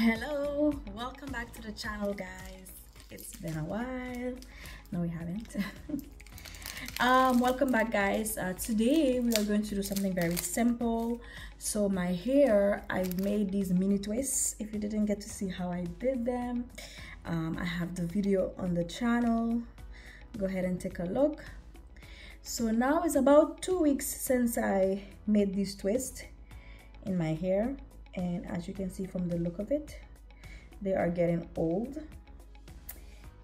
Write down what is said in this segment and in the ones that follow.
hello welcome back to the channel guys. It's been a while. No we haven't. Um welcome back guys. Uh, today we are going to do something very simple. So my hair i've made these mini twists if you didn't get to see how i did them. Um, i have the video on the channel. Go ahead and take a look. So now it's about two weeks since i made these twists in my hair and as you can see from the look of it they are getting old.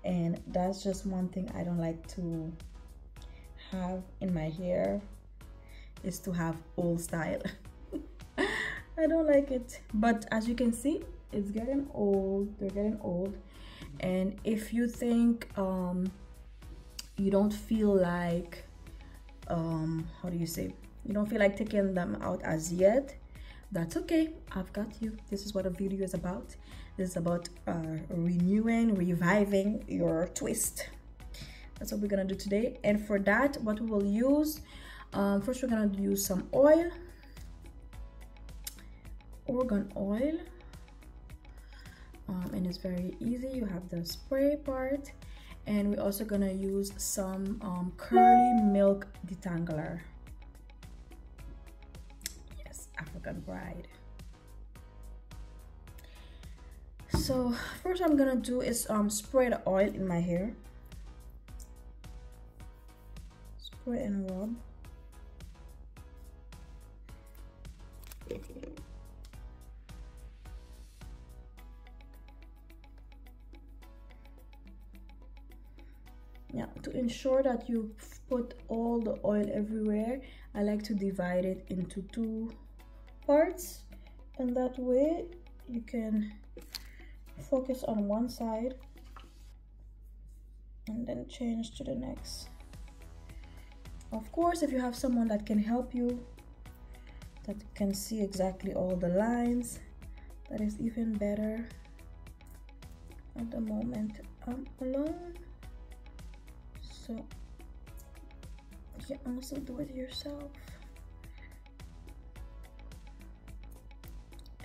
And that's just one thing I don't like to have in my hair is to have old style. I don't like it. But as you can see it's getting old. They're getting old. And if you think um, you don't feel like um, how do you say? You don't feel like taking them out as yet that's okay. I've got you. This is what a video is about. This is about uh, renewing reviving your twist. That's what we're gonna do today. And for that what we will use um, first we're gonna use some oil argan oil. Um, and it's very easy. You have the spray part. And we're also gonna use some um, curly milk detangler African Pride. So first I'm gonna do is um, spray the oil in my hair. Spray and rub. yeah to ensure that you put all the oil everywhere I like to divide it into two parts and that way you can focus on one side and then change to the next. Of course if you have someone that can help you that can see exactly all the lines that is even better. At the moment I'm alone. So you can also do it yourself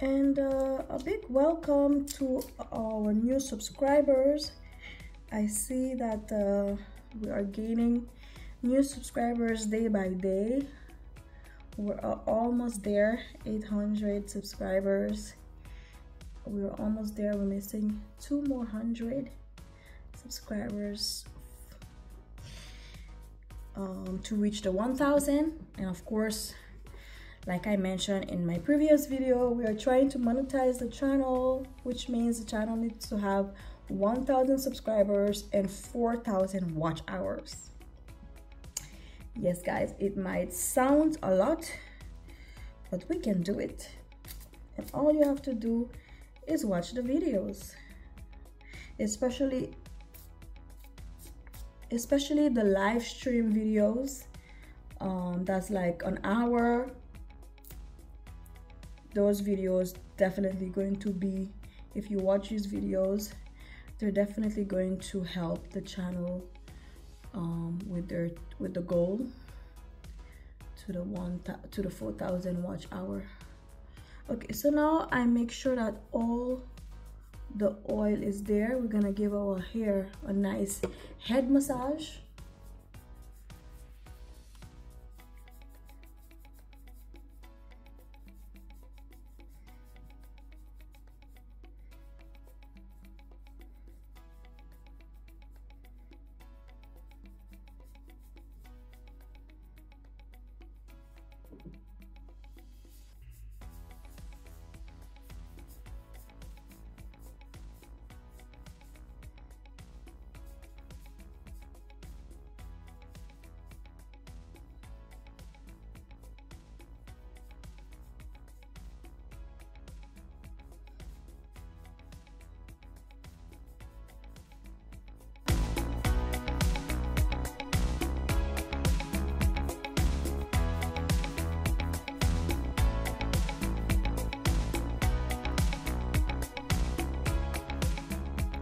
and uh, a big welcome to our new subscribers. I see that uh, we are gaining new subscribers day by day. We're almost there 800 subscribers. We're almost there we're missing two more hundred subscribers. Um, to reach the 1000 and of course like I mentioned in my previous video, we are trying to monetize the channel, which means the channel needs to have 1,000 subscribers and 4,000 watch hours. Yes, guys, it might sound a lot, but we can do it. And all you have to do is watch the videos, especially especially the live stream videos um, that's like an hour those videos definitely going to be if you watch these videos they're definitely going to help the channel um, with their with the goal to the one to the 4000 watch hour. Okay so now I make sure that all the oil is there. We're gonna give our hair a nice head massage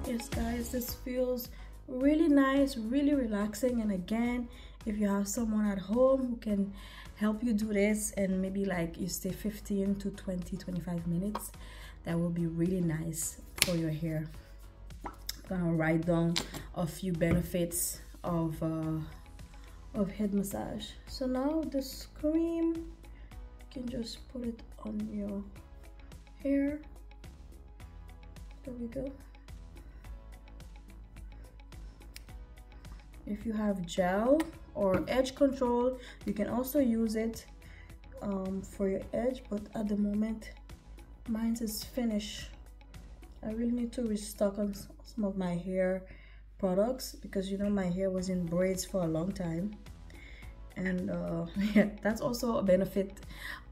yes guys this feels really nice really relaxing. And again if you have someone at home who can help you do this and maybe like you stay 15 to 20 25 minutes that will be really nice for your hair. I'm gonna write down a few benefits of uh, of head massage. So now this cream you can just put it on your hair. There we go if you have gel or edge control you can also use it um, for your edge but at the moment mine is finished. I really need to restock on some of my hair products because you know my hair was in braids for a long time. And uh, yeah that's also a benefit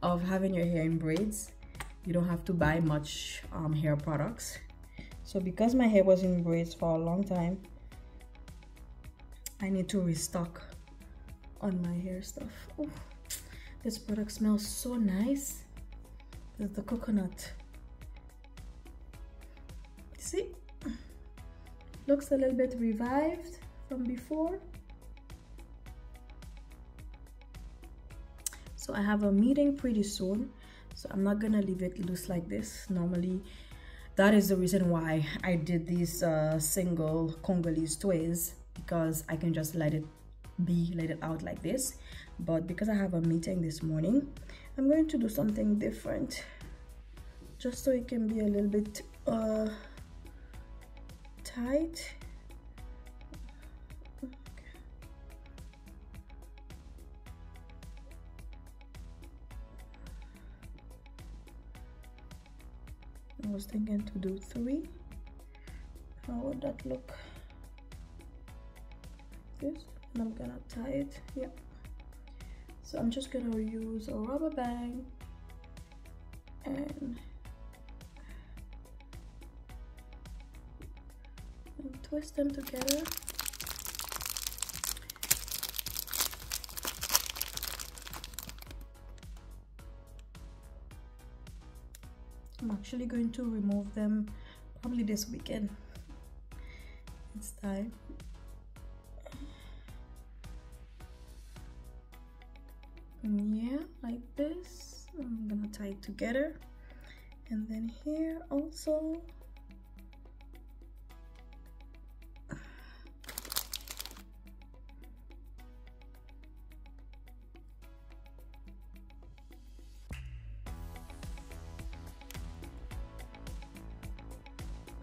of having your hair in braids. You don't have to buy much um, hair products. So because my hair was in braids for a long time I need to restock on my hair stuff. Ooh, this product smells so nice. The coconut. See? Looks a little bit revived from before. So I have a meeting pretty soon. So I'm not gonna leave it loose like this. Normally, that is the reason why I did these uh, single Congolese twists because I can just let it be let it out like this. But because I have a meeting this morning I'm going to do something different just so it can be a little bit uh, tight. I was thinking to do three. How would that look this and I'm gonna tie it yeah so I'm just gonna use a rubber band and, and twist them together. I'm actually going to remove them probably this weekend. It's time Tie it together. And then here also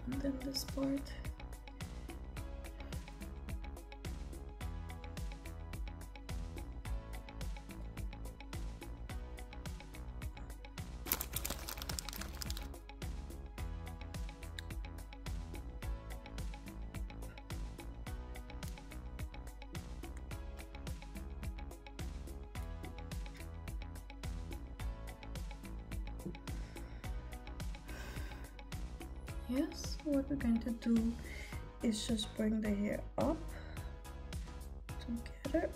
and then this part yes what we're going to do is just bring the hair up together.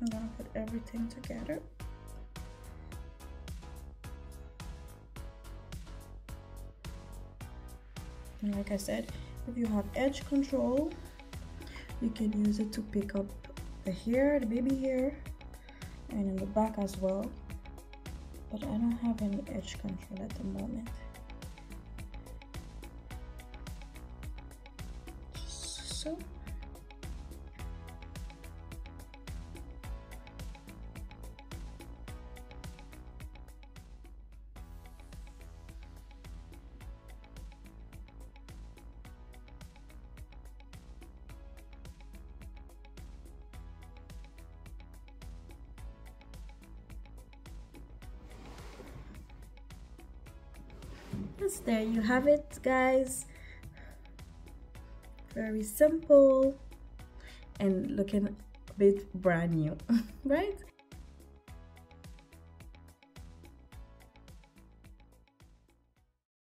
I'm gonna put everything together. And like I said if you have edge control you can use it to pick up the hair the baby hair and in the back as well but I don't have any edge control at the moment. Just so yes there you have it guys. Very simple and looking a bit brand new right